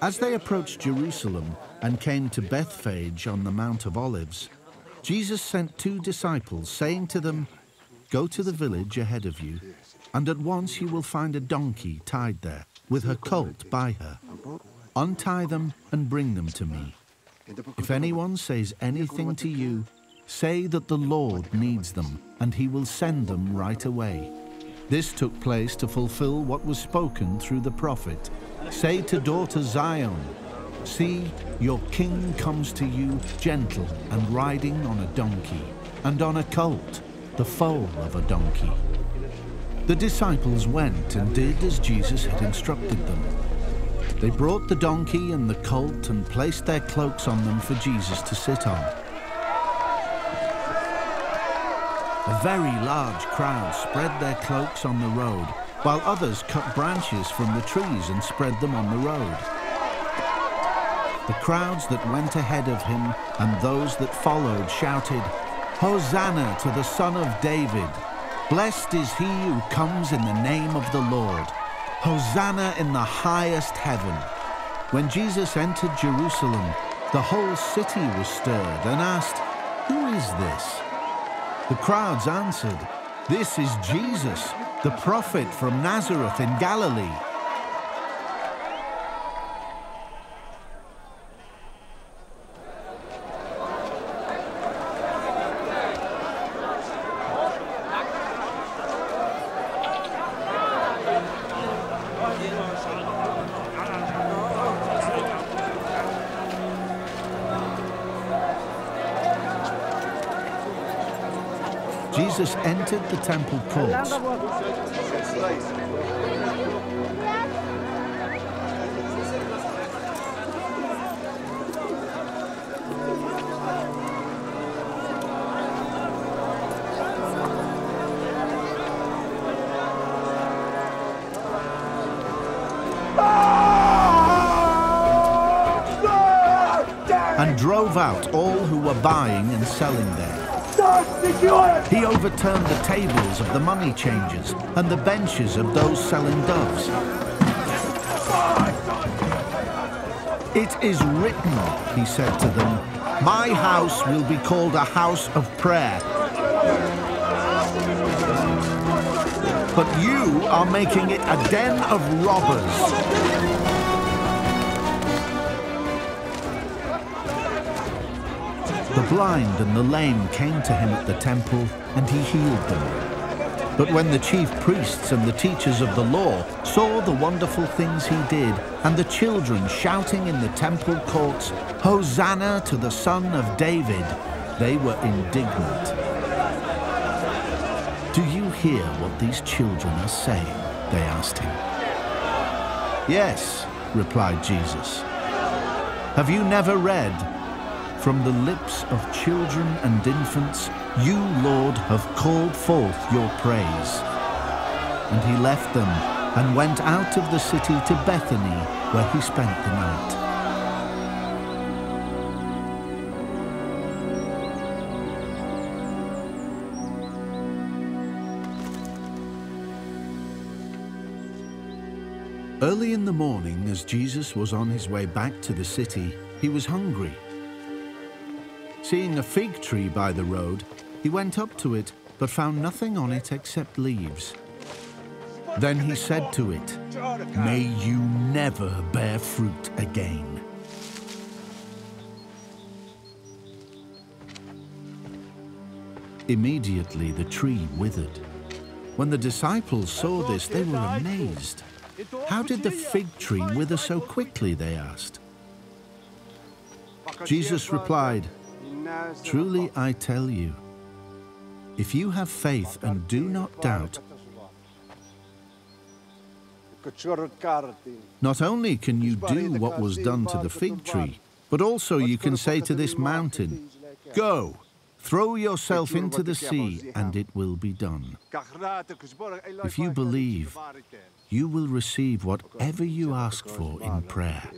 As they approached Jerusalem and came to Bethphage on the Mount of Olives, Jesus sent two disciples, saying to them, Go to the village ahead of you, and at once you will find a donkey tied there, with her colt by her. Untie them and bring them to me. If anyone says anything to you, say that the Lord needs them, and he will send them right away. This took place to fulfill what was spoken through the prophet. Say to daughter Zion, See, your king comes to you gentle and riding on a donkey, and on a colt, the foal of a donkey. The disciples went and did as Jesus had instructed them. They brought the donkey and the colt and placed their cloaks on them for Jesus to sit on. A very large crowd spread their cloaks on the road, while others cut branches from the trees and spread them on the road. The crowds that went ahead of him and those that followed shouted, Hosanna to the Son of David! Blessed is he who comes in the name of the Lord! Hosanna in the highest heaven! When Jesus entered Jerusalem, the whole city was stirred and asked, Who is this? The crowds answered, This is Jesus, the prophet from Nazareth in Galilee. Jesus entered the temple courts. and drove out all who were buying and selling there. He overturned the tables of the money changers and the benches of those selling doves. It is written, he said to them, My house will be called a house of prayer. But you are making it a den of robbers. The blind and the lame came to him at the temple, and he healed them. But when the chief priests and the teachers of the law saw the wonderful things he did, and the children shouting in the temple courts, Hosanna to the Son of David, they were indignant. Do you hear what these children are saying? They asked him. Yes, replied Jesus. Have you never read, from the lips of children and infants, you, Lord, have called forth your praise. And he left them and went out of the city to Bethany, where he spent the night. Early in the morning, as Jesus was on his way back to the city, he was hungry. Seeing a fig tree by the road, he went up to it, but found nothing on it except leaves. Then he said to it, May you never bear fruit again. Immediately the tree withered. When the disciples saw this, they were amazed. How did the fig tree wither so quickly, they asked. Jesus replied, Truly I tell you, if you have faith and do not doubt, not only can you do what was done to the fig tree, but also you can say to this mountain, Go, throw yourself into the sea, and it will be done. If you believe, you will receive whatever you ask for in prayer.